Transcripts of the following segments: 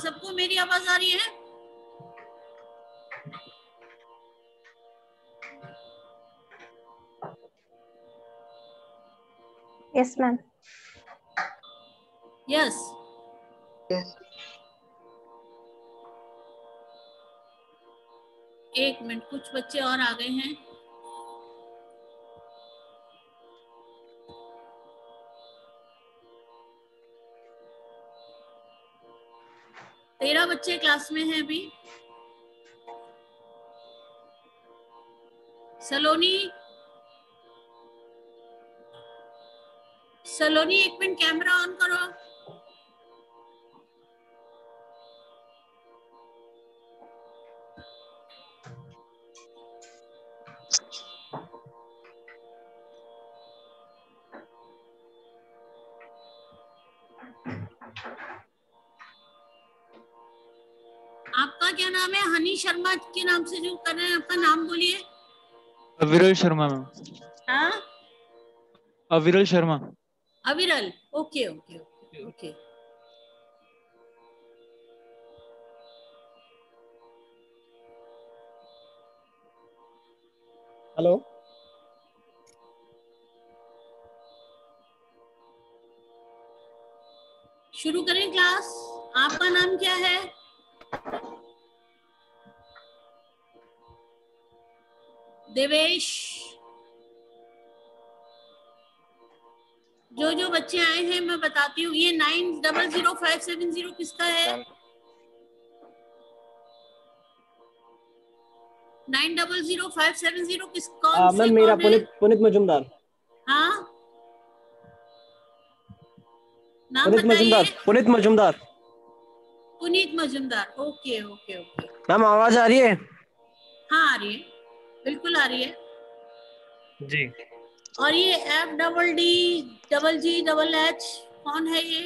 सबको मेरी आवाज़ आ रही है? यस मैम यस एक मिनट कुछ बच्चे और आ गए हैं। तेरह बच्चे क्लास में हैं अभी। सलोनी सलोनी एक मिनट कैमरा ऑन करो। आपका क्या नाम है? हनी शर्मा के नाम से जो कर रहे हैं आपका नाम बोलिए। अविरल शर्मा मैम। हाँ? Aviral Sharma. Aviral. Okay okay okay okay. Hello? शुरू करें क्लास। आपका नाम क्या है? देवेश। जो जो बच्चे आए हैं मैं बताती हूँ ये nine double zero five seven zero किसका है? Nine. Double zero five seven zero किस कौन मैम मेरा पुनित पुनित मजुमदार। हाँ? नाम Punit Majumdar Punit Majumdar. Puneet Majumdar okay okay okay. Ma'am आवाज़ आ रही है? हाँ आ रही है। बिल्कुल आ रही है। जी। और ये F double D double G double H कौन है ये?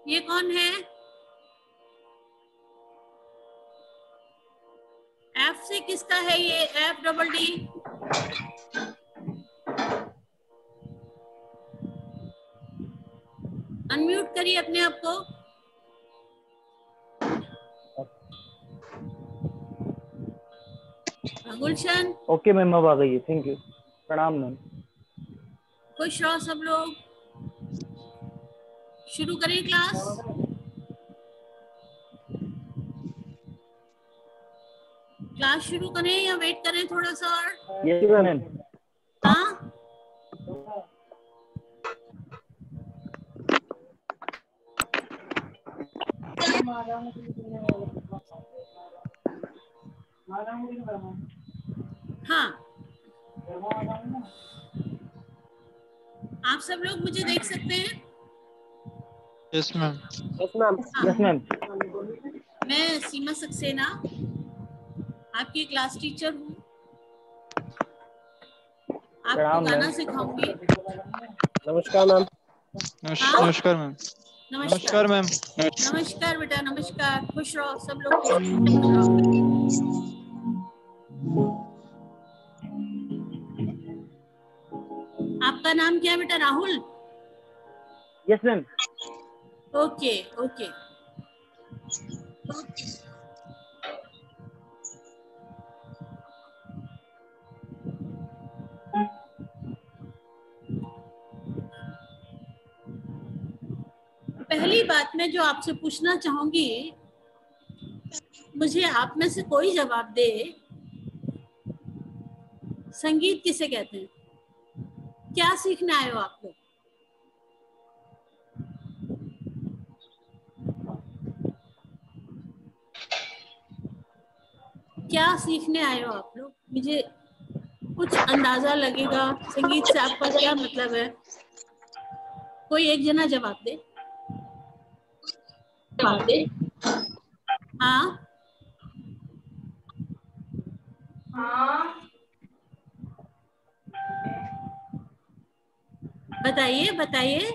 ये कौन है? एफ़ से किसका है ये एफ़ डबल डी अनम्यूट करिए अपने आप को। गुलशन। ओके मैम अब आ गई है। थैंक यू प्रणाम मैम खुश रहो सब लोग। शुरू करें क्लास क्लास शुरू करें या वेट करें थोड़ा सा और? यस मैम हाँ? हाँ। आप सब लोग मुझे देख सकते हैं? Yes ma'am yes ma'am yes ma'am मैं सीमा सक्सेना आपकी क्लास टीचर हूँ। आपको गाना सिखाऊँगी। नमस्कार मैम हाँ? नमस्कार मैम नमस्कार। मैम नमस्कार बेटा नमस्कार। खुश रहो सब लोग आपका नाम क्या है बेटा? Rahul? Yes ma'am okay okay पहली बात मैं जो आपसे पूछना चाहूँगी मुझे आप में से कोई जवाब दे। संगीत किसे कहते हैं? क्या सीखने आए हो आप लोग? क्या सीखने आए हो आप लोग? मुझे कुछ अंदाज़ा लगेगा। संगीत से आपका क्या मतलब है? कोई एक जना जवाब दे। जवाब दे। हाँ। बताइए बताइए।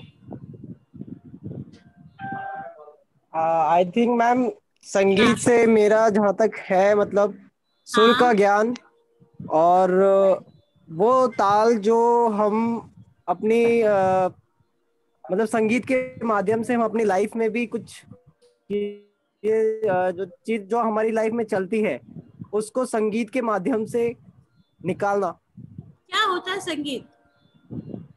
आई थिंक मैम संगीत से मेरा जहाँ तक है मतलब सुर हाँ। का ज्ञान और वो ताल जो हम अपनी अ, मतलब संगीत के माध्यम से हम अपनी लाइफ में भी कुछ ये जो चीज़ जो हमारी लाइफ में चलती है उसको संगीत के माध्यम से निकालना। क्या होता है संगीत?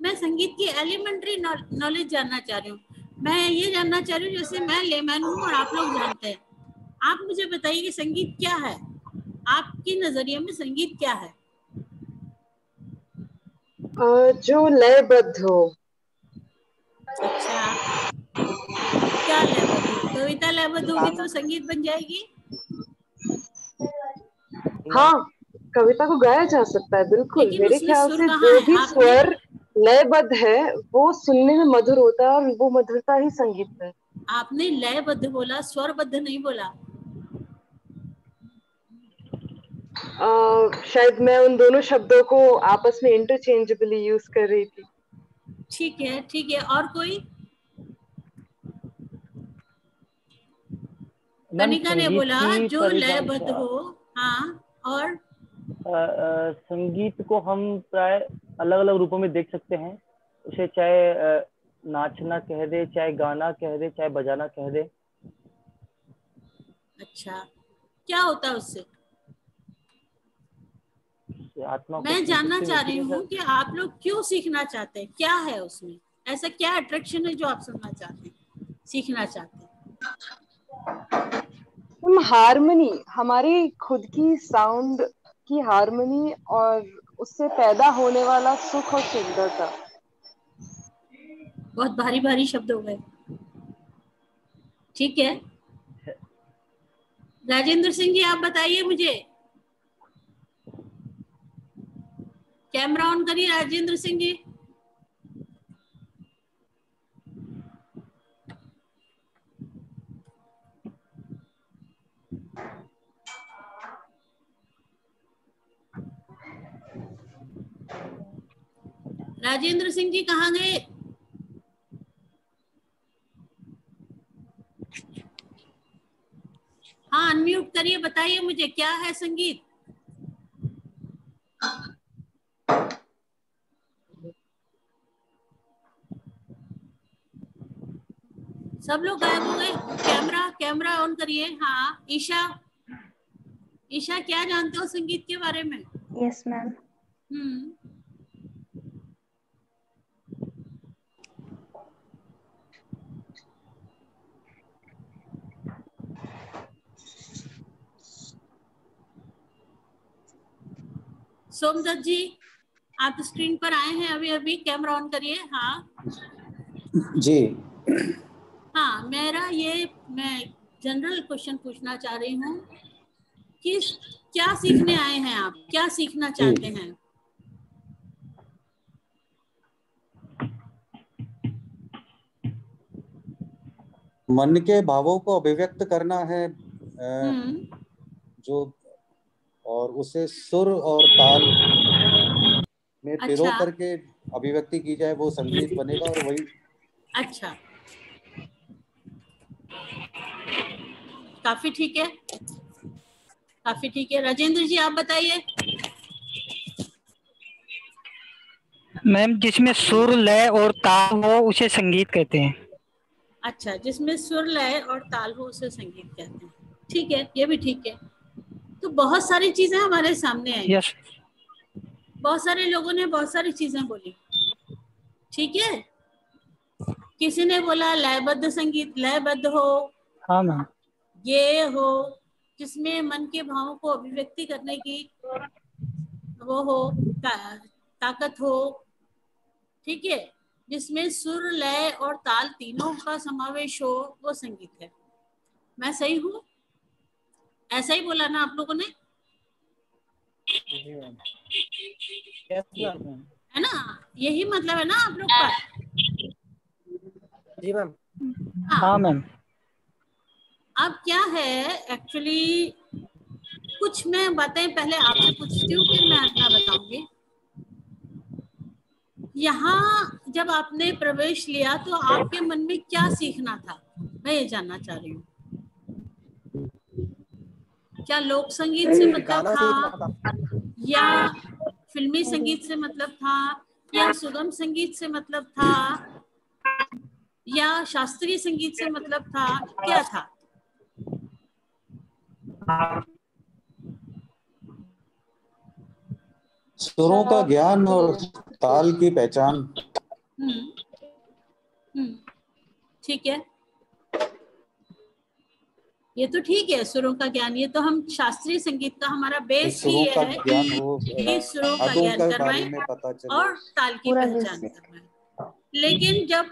मैं संगीत की एलिमेंट्री नॉलेज जानना चाह रही हूँ। मैं ये जानना चाह रही हूँ जैसे मैं लेमैन हूँ और आप लोग जानते हैं। आप मुझे बताइए कि संगीत क्या है? आपके नज़रिए में संगीत क्या है? जो लयबद्ध हो। अच्छा। क्या लयबद्ध कविता लयबद्ध होगी तो संगीत बन जाएगी? हाँ कविता को गाया जा सकता है बिल्कुल। मेरे ख्याल से जो भी स्वर लयबद्ध है वो सुनने में मधुर होता है और वो मधुरता ही संगीत है। आपने लयबद्ध बोला स्वरबद्ध नहीं बोला? Uh, शायद मैं उन दोनों शब्दों को आपस में इंटरचेंजेबली यूज़ कर रही थी। ठीक है ठीक है और कोई? कनिका ने बोला जो लयबद्ध हो हाँ और? आ, आ, संगीत को हम प्राय अलग अलग रूपों में देख सकते हैं। उसे चाहे नाचना कह दे चाहे गाना कह दे चाहे बजाना कह दे। अच्छा। क्या होता है उससे? आत्मा मैं जानना चाह रही हूँ कि आप लोग क्यों सीखना चाहते हैं? क्या है उसमें? ऐसा क्या अट्रैक्शन है जो आप सुनना चाहते हैं? सीखना चाहते हैं? हम हारमोनी हमारी खुद की साउंड की हारमोनी और उससे पैदा होने वाला सुख और सुंदरता। बहुत भारी भारी शब्द हो गए। ठीक है? राजेंद्र सिंह जी, आप बताइए मुझे। कैमरा ऑन करिए राजेंद्र सिंह जी। राजेंद्र सिंह जी कहाँ गए? हाँ अनम्यूट करिए बताइए मुझे क्या है संगीत? सब लोग गायब हो गए? कैमरा कैमरा ऑन करिए हाँ ईशा। ईशा क्या जानते हो संगीत के बारे में? Yes ma'am hmm. Somdatt ji आप स्क्रीन पर आए हैं अभी अभी कैमरा ऑन करिए। हाँ। जी। हाँ मेरा ये मैं जनरल क्वेश्चन पूछना चाह रही हूँ कि क्या सीखने आए हैं आप? क्या सीखना चाहते हैं? मन के भावों को अभिव्यक्त करना है हम्म। जो और उसे सुर और ताल में पिरो अच्छा। करके अभिव्यक्ति की जाए वो संगीत बनेगा और वही अच्छा। काफ़ी ठीक है। काफ़ी ठीक है। राजेंद्र जी आप बताइए। मैम जिसमें सुर लय और ताल हो उसे संगीत कहते हैं। अच्छा जिसमें सुर लय और ताल हो उसे संगीत कहते हैं। ठीक है ये भी ठीक है। तो बहुत सारी चीज़ें हमारे सामने आई। Yes. बहुत सारे लोगों ने बहुत सारी चीज़ें बोली। ठीक है? किसी ने बोला लयबद्ध संगीत लयबद्ध हो। हाँ मैम ये हो जिसमें मन के भावों को अभिव्यक्ति करने की वो हो ता, ताकत हो। ठीक है? जिसमें सुर लय और ताल तीनों का समावेश हो वो संगीत है। मैं सही हूँ? ऐसा ही बोला ना आप लोगों ने? है ना? यही मतलब है ना आप लोग का? जी मैम हाँ। मैम अब क्या है एक्चुअली कुछ मैं बातें पहले आपसे पूछती हूँ फिर मैं अपना बताऊँगी। यहाँ जब आपने प्रवेश लिया तो आपके मन में क्या सीखना था? मैं ये जानना चाह रही हूँ। क्या लोक संगीत से मतलब था। या फिल्मी संगीत से मतलब था? या सुगम संगीत से मतलब था? या शास्त्रीय संगीत से मतलब था? क्या था? सुरों का ज्ञान और ताल की पहचान। हम्म हम्म ठीक है। ये तो ठीक है सुरों का ज्ञान ये तो हम शास्त्रीय संगीत का हमारा बेस ही का है। ज्ञान कि सुरों का ज्ञान करवाएँ और ताल की पहचान। करवाएँ लेकिन जब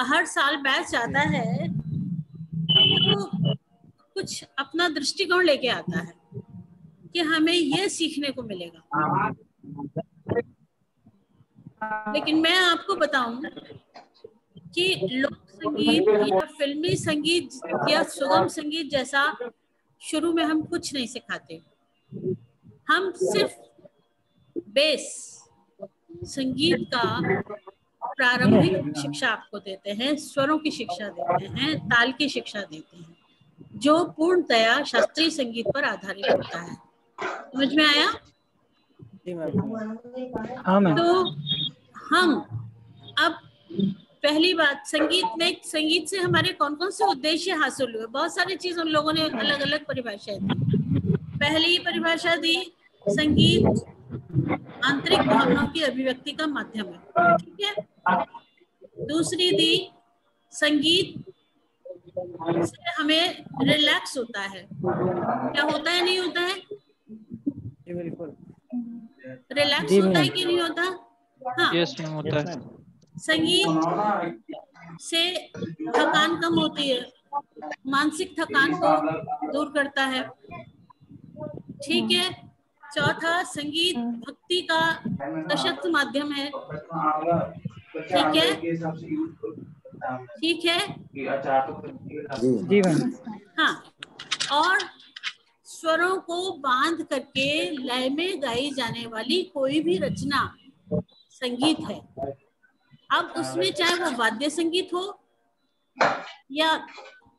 हर साल बैच आता है तो कुछ अपना दृष्टिकोण लेके आता है कि हमें ये सीखने को मिलेगा। लेकिन मैं आपको बताऊँ कि लोक संगीत या फिल्मी संगीत या सुगम संगीत जैसा शुरू में हम कुछ नहीं सिखाते। हम सिर्फ़ बेस संगीत का प्रारंभिक शिक्षा आपको देते हैं स्वरों की शिक्षा देते हैं ताल की शिक्षा देते हैं जो पूर्णतया शास्त्रीय संगीत पर आधारित होता है। समझ में आया? जी मैम। हाँ तो हम अब पहली बात संगीत में संगीत से हमारे कौन कौन से उद्देश्य हासिल हुए? बहुत सारी चीज़ उन लोगों ने अलग अलग परिभाषाएँ दी। पहली परिभाषा दी संगीत आंतरिक भावनाओं की अभिव्यक्ति का माध्यम है। ठीक है? दूसरी दी संगीत से हमें रिलैक्स होता है। क्या होता है नहीं होता है? बिल्कुल। रिलैक्स होता है कि नहीं होता? हाँ। यस होता है। संगीत से थकान कम होती है। मानसिक थकान को दूर करता है। ठीक है। चौथा संगीत भक्ति का सशक्त माध्यम है। ठीक है। ठीक है। जी हाँ। और स्वरों को बाँध करके लय में गाई जाने वाली कोई भी रचना संगीत है। अब उसमें चाहे वो वाद्य संगीत हो या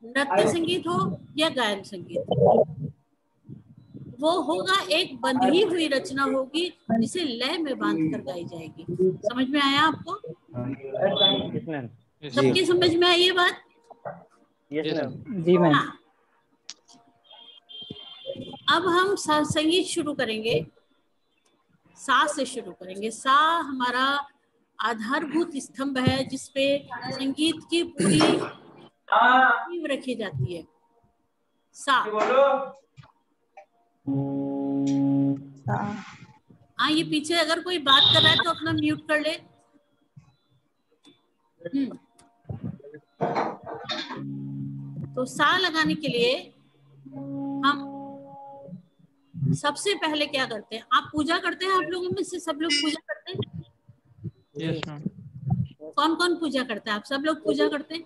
नृत्य संगीत हो या गायन संगीत हो वो होगा एक बंधी हुई रचना होगी जिसे लय में बाँध कर गाई जाएगी। समझ में आया आपको? सबकी समझ में आई ये बात? यस Yes, मैम जी मैम हाँ। अब हम संगीत शुरू करेंगे। सा से शुरू करेंगे। सा हमारा आधारभूत स्तंभ है जिसपे संगीत की पूरी रखी जाती है। सा हाँ ये पीछे अगर कोई बात कर रहा है तो अपना म्यूट कर ले। हम्म। तो सा लगाने के लिए हम सबसे पहले क्या करते हैं? आप पूजा करते हैं आप लोगों में से? सब लोग पूजा करते हैं? यस कौन कौन पूजा करता है? आप सब लोग पूजा करते हैं?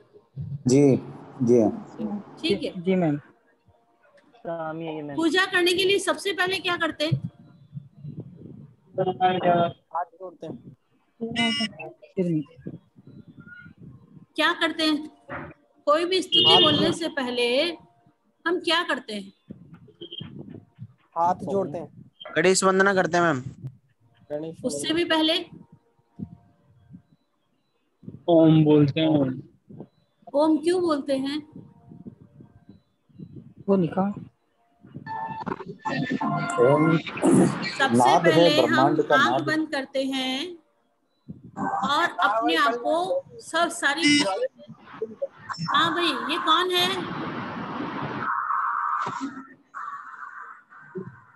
जी जी। हाँ ठीक है। जी मैम। है पूजा करने के लिए सबसे पहले क्या करते हैं? हाथ जोड़ते हैं। क्या करते हैं? कोई भी स्तुति बोलने से पहले हम क्या करते हैं? हाथ जोड़ते हैं। गणेश वंदना करते हैं मैम। उससे भी पहले? ओम बोलते हैं ओम। ओम क्यों बोलते हैं? वो ओम। सबसे पहले हम का आँख बंद करते हैं और अपने आप को सब सारी हाँ भाई ये कौन है?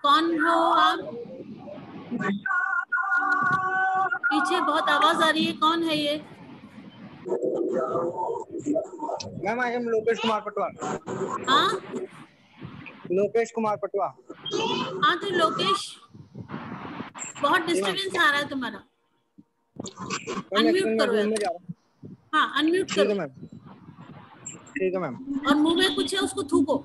कौन हो आप? पीछे बहुत आवाज़ आ रही है कौन है ये? Ma'am I am Lokesh Kumar Patwa हाँ? लोकेश कुमार पटवा हाँ तो लोकेश बहुत डिस्टरबेंस आ रहा है तुम्हारा। अनम्यूट करो हाँ अनम्यूट करो। मैम। ठीक है मैम। और मुँह में कुछ है उसको थूको।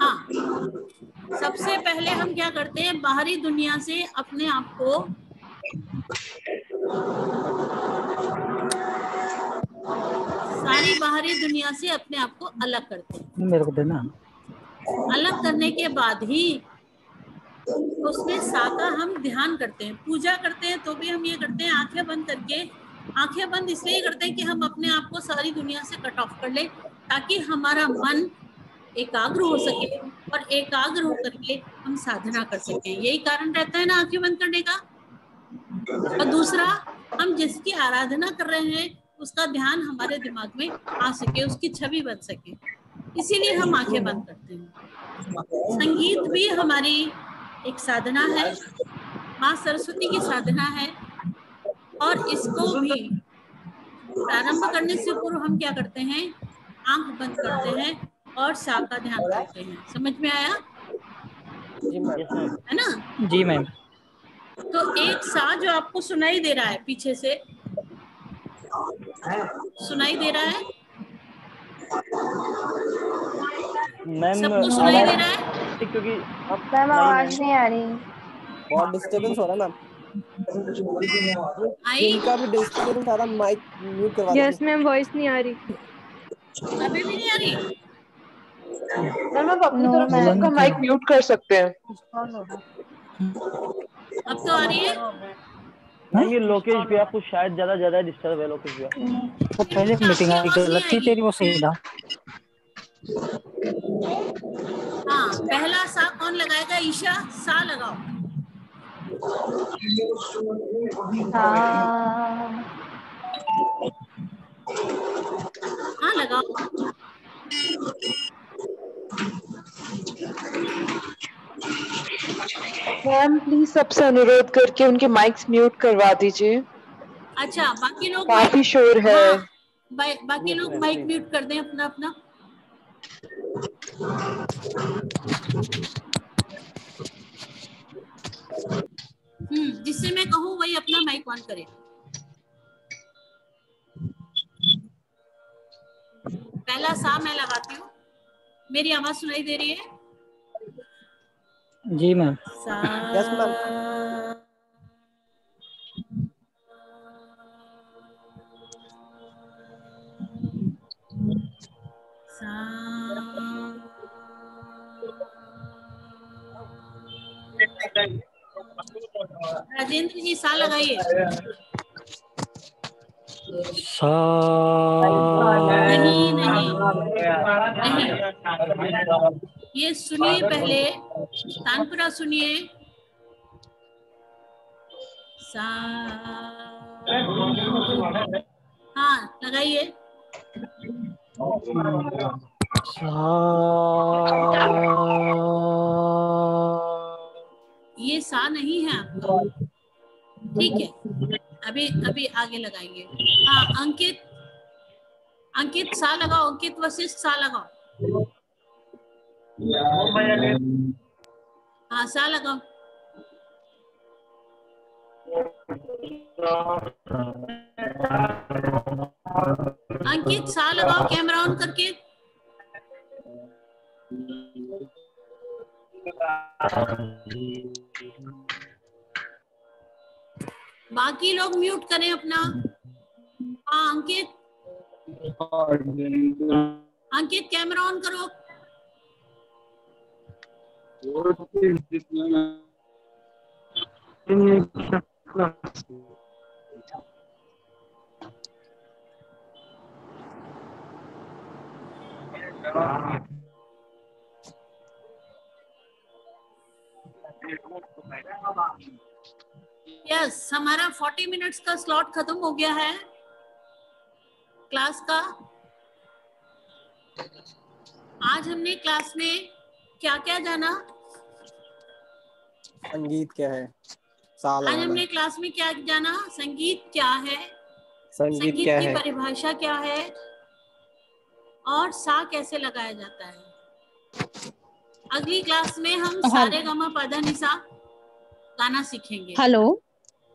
हाँ। सबसे पहले हम क्या करते हैं बाहरी दुनिया से अपने आप को सारी बाहरी दुनिया से अपने आप को अलग करते हैं। मेरे को देना। अलग करने के बाद ही उसमें सा का हम ध्यान करते हैं पूजा करते हैं तो भी हम ये करते हैं आँखें बंद करके आँखें बंद इसलिए करते हैं कि हम अपने आप को सारी दुनिया से कट ऑफ़ कर ले ताकि हमारा मन एकाग्र हो सके और एकाग्र होकर के हम साधना कर सके। यही कारण रहता है ना आँखें बंद करने का। और दूसरा, हम जिसकी आराधना कर रहे हैं, उसका ध्यान हमारे दिमाग में आ सके, उसकी छवि बन सके। इसीलिए हम आँखें बंद करते हैं। संगीत भी हमारी एक साधना है, माँ सरस्वती की साधना है, और इसको भी प्रारंभ करने से पूर्व हम क्या करते हैं? आँख बंद करते हैं और सा का ध्यान करते हैं। समझ में आया? है ना? जी मैम। तो एक सा जो आपको सुनाई दे रहा है पीछे से सुनाई दे रहा है? मैम सबको सुनाई दे रहा है? क्योंकि मैम आवाज़ नहीं। आ रही। बहुत डिस्टरबेंस हो रहा है मैम। इनका भी डिस्टरबेंस आ रहा माइक म्यूट करवा यस मैम वॉइस नहीं आ रही। अभी भी नहीं आ रही? मैम आप अपनी तरफ़ से. सबका माइक म्यूट कर सकते हैं। अब तो आ रही है। मैम ये लोकेश भैया कुछ शायद ज़्यादा ज़्यादा डिस्टर्ब है लोकेश भैया। वो पहले मीटिंग आई गलत थी तेरी वो सही था। हाँ पहला सा कौन लगाएगा? ईशा सा लगाओ। हाँ। हाँ लगाओ। मैम प्लीज़ सबसे अनुरोध करके उनके माइक्स म्यूट करवा दीजिए। अच्छा बाकी लोग काफ़ी शोर है। हाँ, बा- बाकी लोग माइक म्यूट कर दें अपना अपना। हम्म जिससे मैं कहूँ वही अपना माइक ऑन करे। पहला सा मैं लगाती हूँ। मेरी आवाज़ सुनाई दे रही है? जी मैम सा Yes, सा राजेंद्र जी सा लगाइए। सा नहीं नहीं। नहीं। ये सुनिए पहले। तानपुरा सुनिए हाँ लगाइए। ये सा नहीं है आपको। ठीक है, अभी अभी आगे लगाइए। हाँ अंकित अंकित सा लगाओ, अंकित वशिष्ठ सा लगाओ। हाँ सा लगाओ अंकित सा लगाओ कैमरा ऑन करके बाकी लोग म्यूट करें अपना। हाँ अंकित। अंकित कैमरा ऑन करो। यस हमारा 40 मिनट्स का स्लॉट खत्म हो गया है। क्लास का। आज हमने क्लास में क्या क्या जाना? संगीत क्या है? साल आज हमने क्लास में क्या जाना? संगीत क्या है? संगीत संगीत क्या की है? परिभाषा क्या है? और सा कैसे लगाया जाता है? अगली क्लास में हम सारे गमा पधा निशा गाना सीखेंगे। हेलो।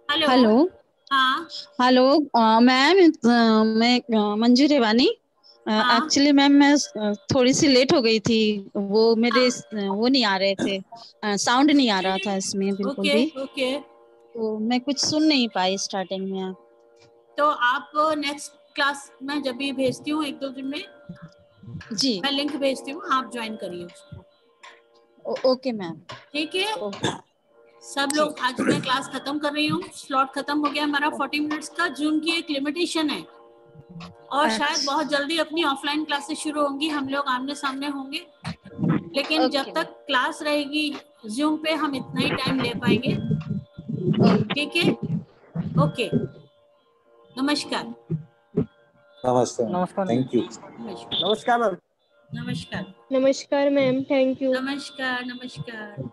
हेलो। हेलो। हाँ। हेलो मैम मैं मंजू रेवानी। हाँ। एक्चुअली मैम मैं थोड़ी सी लेट हो गई थी। वो मेरे अ, वो नहीं आ रहे थे। साउंड नहीं आ रहा था इसमें बिल्कुल भी। ओके। तो मैं कुछ सुन नहीं पाई स्टार्टिंग में। तो आप नेक्स्ट क्लास में जब भी भेजती हूँ एक दो दिन में जी। मैं लिंक भेजती हूँ आप ज्वाइन करिए उसको। ओके मैम ठीक है? सब लोग आज मैं क्लास खत्म कर रही हूँ। स्लॉट खत्म हो गया हमारा 40 मिनट्स का। जूम की एक लिमिटेशन है। और शायद बहुत जल्दी अपनी ऑफलाइन क्लासेस शुरू होंगी हम लोग आमने सामने होंगे। लेकिन Okay, जब तक क्लास रहेगी जूम पे हम इतना ही टाइम ले पाएँगे। ठीक है? ओके नमस्कार। नमस्ते नमस्कार। थैंक यू नमस्कार। नमस्कार मैम। नमस्कार। नमस्कार मैम थैंक यू नमस्कार नमस्कार।